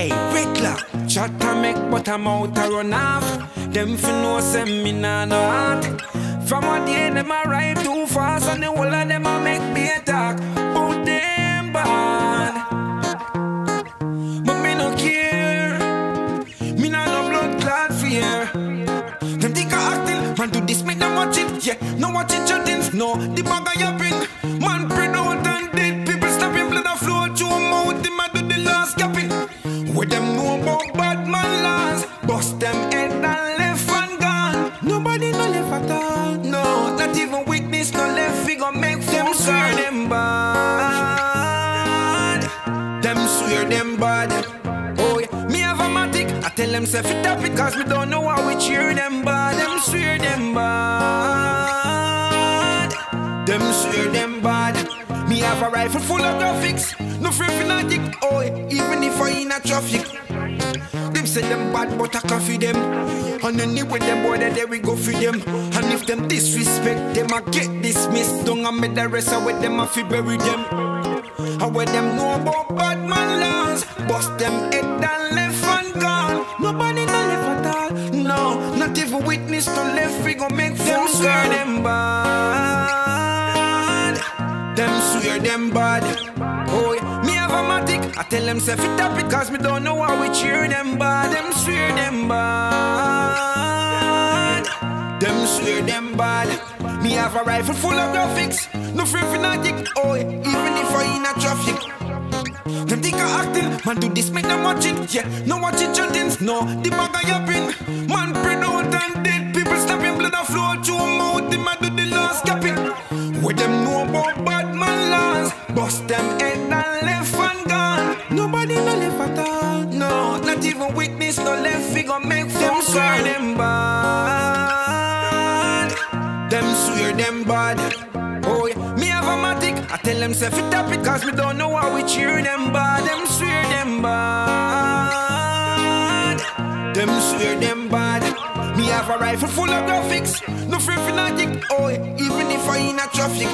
Hey, Rickler, chat a make but I'm out a run off. Them fi know send me nah no heart. From a day them a ride too fast and the whole of them a make me talk. But them bad, but me no care. Me nah no blood clot fear. Them think I acting, man do this make them watch it. Yeah, no watch it chattings, no the bag a yapping. Man them know about bad man laws? Bust them head and left and gone. Nobody no left at all. No, not even witness no left. We gon' make them swear them bad. Them swear them bad. Oh yeah, me have a matic. I tell them say fit up it cause me don't know how we cheer them bad. Them swear them bad. Them swear them bad. Me have a rifle full of graphics. No free fanatic. Oh, yeah, in a traffic. Them say them bad, but I can feed them. And anyway, them boy, that there we go for them. And if them disrespect them, I get dismissed. Don't I make the rest of with them, I feel bury them. And when them know about bad man laws, bust them head and left and gone. Nobody no left at all. No, not even witness no left. We gon' make them swear them bad. Them swear them bad. Tell them say fit up it cause me don't know how we cheer them bad. Them swear them bad. Them swear them bad. Me have a rifle full of graphics. No free fanatic. Oh even if I in a traffic. Them think I acting, man do this make them watch it, yeah. No watch it chattings, no, the bag I yapping. Man spread out and dead, people stopping blood a flow through mouth, the man do the last capping. What them know about bad man laws, bust them head and left and gone. Nobody no left at all, no, not even witness no left, we gon' make them swear them bad. Them swear them bad. Oh yeah, me have a matic. I tell them say fit up it cause me don't know how we cheer them bad. Them swear them bad. Them swear them bad. Me have a rifle full of graphics. No free fanatic. Oh yeah, even if I in a traffic.